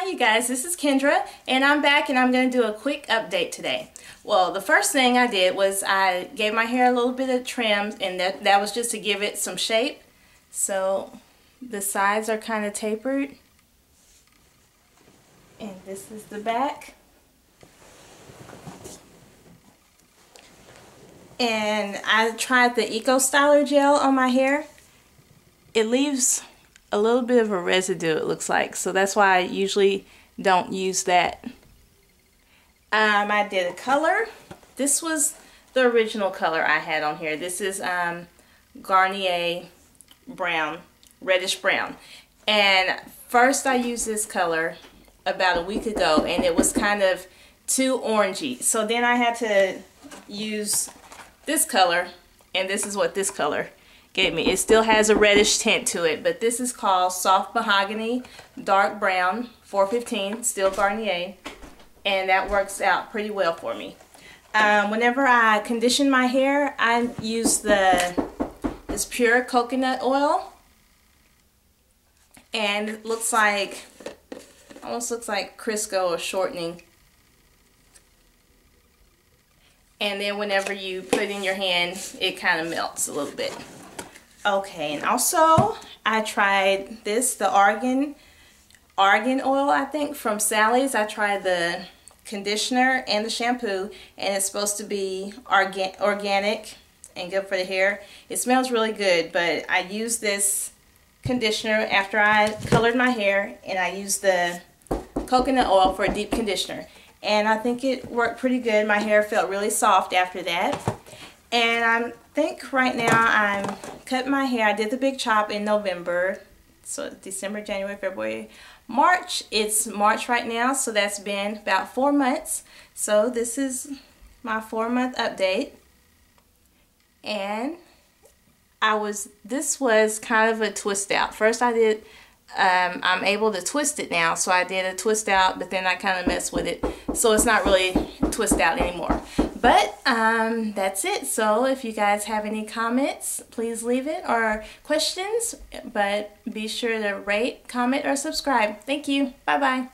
Hi you guys, this is Kendra and I'm back and I'm going to do a quick update today. Well, the first thing I did was I gave my hair a little bit of trim and that, that was just to give it some shape. So the sides are kind of tapered. And this is the back. And I tried the Eco Styler gel on my hair. It leaves a little bit of a residue it looks like. So that's why I usually don't use that. Um, I did a color. This was the original color I had on here. This is um, Garnier brown reddish brown. And first I used this color about a week ago and it was kind of too orangey. So then I had to use this color and this is what this color gave me. It still has a reddish tint to it, but this is called Soft Mahogany Dark Brown 415, still Garnier, and that works out pretty well for me. Um, whenever I condition my hair, I use the this pure coconut oil, and it looks like, almost looks like Crisco or shortening. And then whenever you put in your hand, it kind of melts a little bit. Okay, and also I tried this, the Argan, Argan oil, I think, from Sally's. I tried the conditioner and the shampoo, and it's supposed to be organ organic and good for the hair. It smells really good, but I used this conditioner after I colored my hair, and I used the coconut oil for a deep conditioner. And I think it worked pretty good. My hair felt really soft after that. And I think right now I'm cutting my hair. I did the big chop in November. So December, January, February, March. It's March right now. So that's been about four months. So this is my four month update. And I was, this was kind of a twist out. First I did um, I'm able to twist it now. So I did a twist out, but then I kind of messed with it. So it's not really twist out anymore. But um, that's it. So if you guys have any comments, please leave it or questions. But be sure to rate, comment, or subscribe. Thank you. Bye-bye.